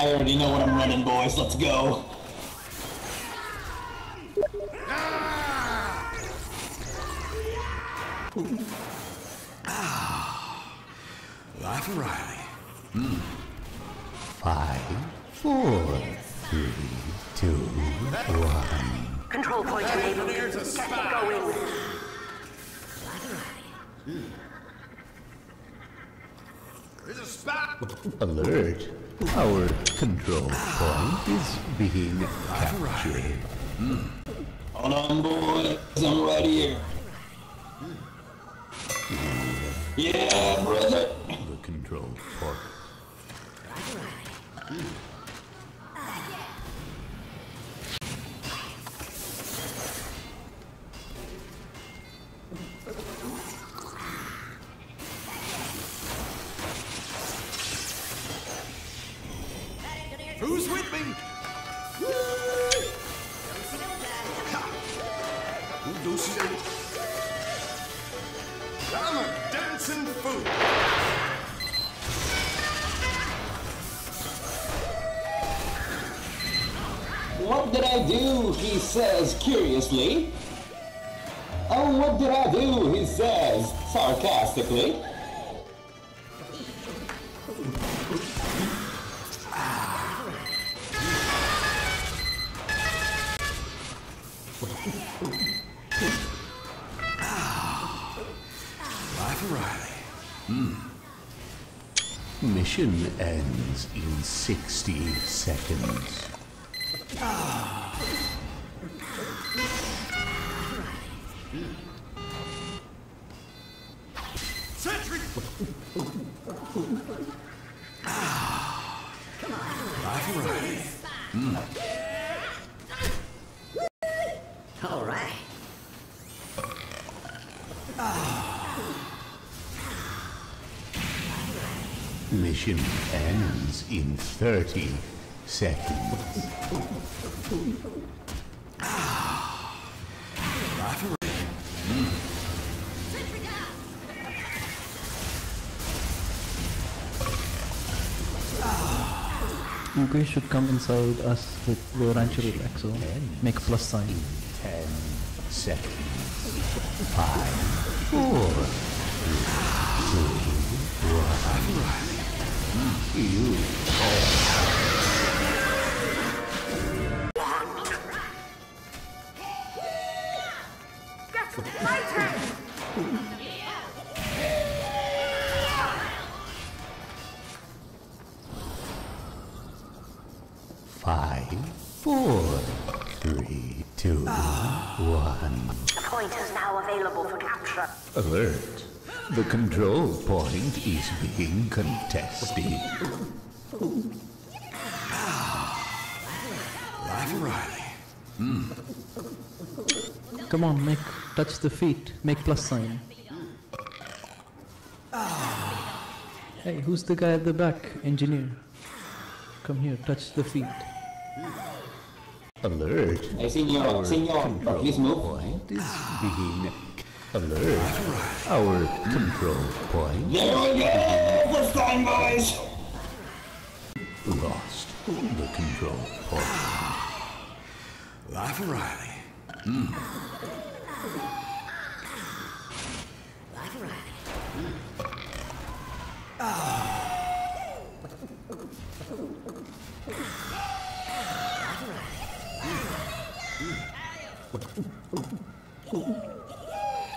I already know what I'm running, boys. Let's go. Ah. Life and Riley. Hmm. Five, four, three, two, one. Control point enabled. There's a Get spy. going. Hmm. There's a spot. Alert! Our control point is being captured. Hold on, boys. I'm right here. Yeah, brother. The control point. Who's with me? I'm a dancing fool. What did I do? He says curiously. Oh, what did I do? He says sarcastically. Life and Riley. Hmm. Mission ends in 60 seconds. Sentry. Life and Riley. All right. Ah. Mission ends in 30 seconds. You guys should come inside us with the Rancho Relaxo. Make a plus sign. 10 seconds. 5, 4, 3, 2, 1. You my turn. Five, four, three, two, one. The point is now available for capture. Alert. The control point is being contested. Ah, Life and Riley. Hmm. Come on, make touch the feet. Make plus sign. Ah. Hey, who's the guy at the back? Engineer. Come here, touch the feet. Alert. Hey, senor, senor, please move. point is being alert. Our control point. There we go! We're flying, boys! lost the control point. Ah. Life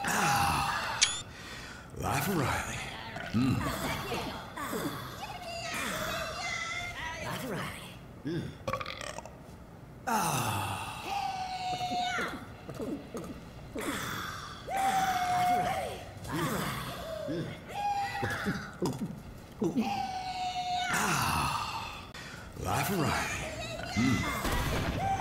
Ah. and Riley. Hmm. Life and Riley. Ah. Life and Riley. Hmm.